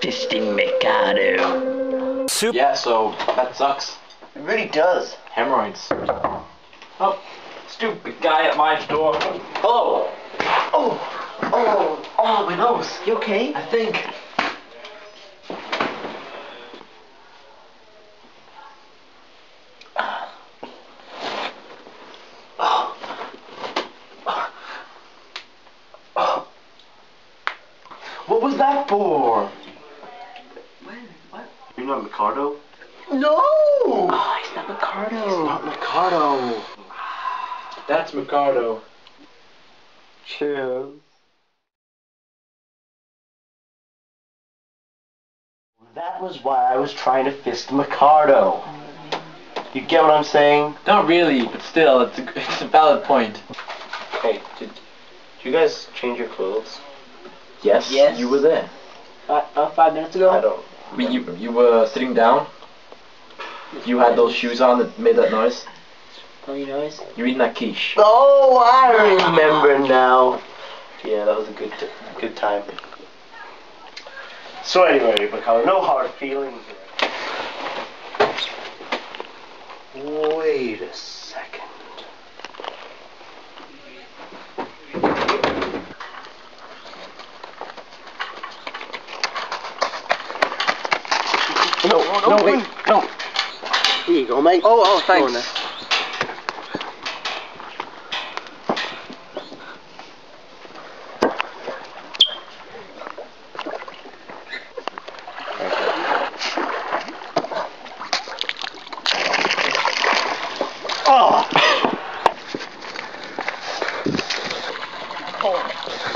Fisting Mikardo. Soup. Yeah, so that sucks. It really does. Hemorrhoids. Oh, stupid guy at my door. Hello. Oh, oh, oh, my nose. You okay? I think. What was that for? When? What? You're not Ricardo? No! Oh, it's not Ricardo. not Ricardo. That's Mikardo. Cheers. That was why I was trying to fist Mikardo. You get what I'm saying? Not really, but still, it's a, it's a valid point. Hey, did, did you guys change your clothes? Yes, Yes. you were there. Uh, uh, five minutes ago? I don't. I mean, you, you were sitting down. You had those shoes on that made that noise. Funny noise. You were eating that quiche. Oh, I remember now. Yeah, that was a good, t- good time. So anyway, Mikardo, no hard feelings. Wait a second. No, wait, no. Here you go, mate. Oh, oh, thanks. there. Oh! oh.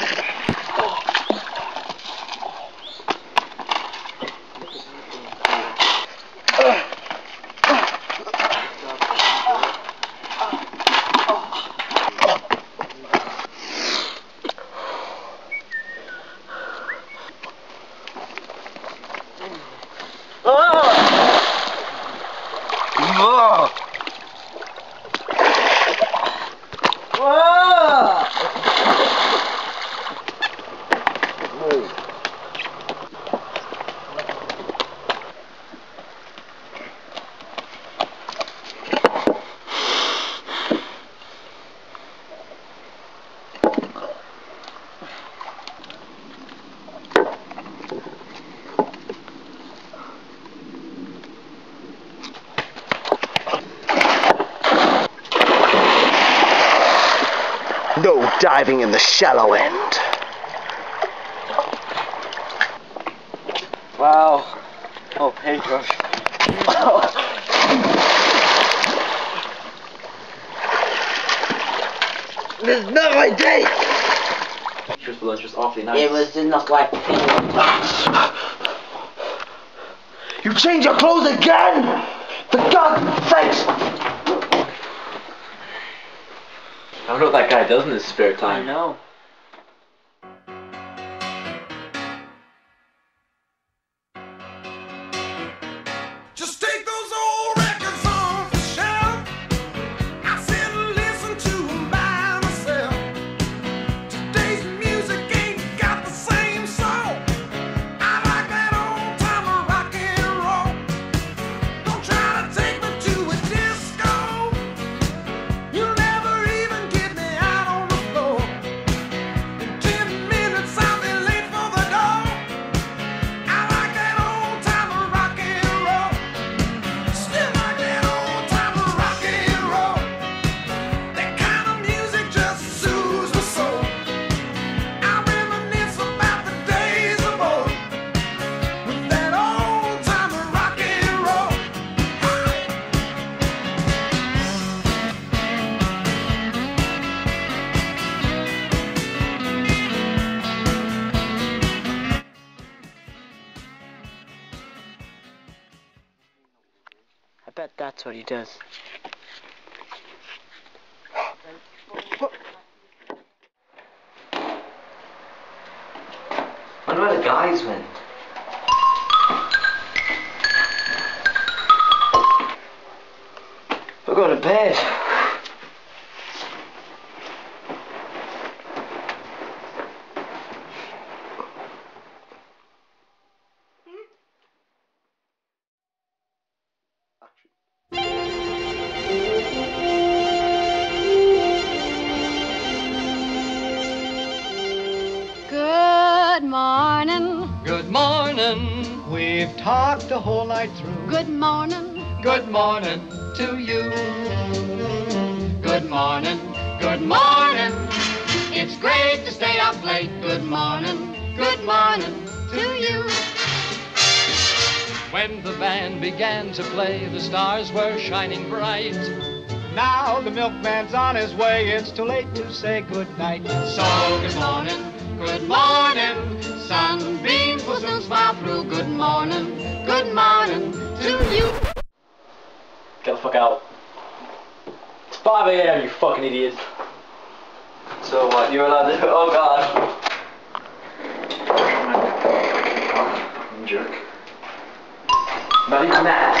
diving in the shallow end. Wow. Oh, paintbrush. This is not my day! Truthful, that's just awfully nice. It was enough like You change your clothes again! For God's sakes! I don't know what that guy does in his spare time. I know. Bet that's what he does. wonder where the guys went. We're going to bed. Morning. We've talked the whole night through. Good morning. Good morning to you. Good morning. Good morning. It's great to stay up late. Good morning. Good morning to you. When the band began to play, the stars were shining bright. Now the milkman's on his way. It's too late to say good night. So good morning. Good morning. Sunbeams will soon smile through. Good morning. Good morning to you. Get the fuck out. It's 5 a.m., you fucking idiot. So what? You're allowed to. Oh god. Jerk. Not even that.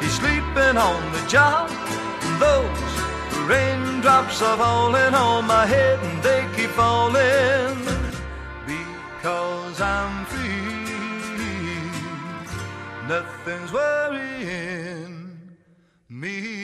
He's sleeping on the job. Those raindrops are falling on my head and they keep falling because I'm free. Nothing's worrying me.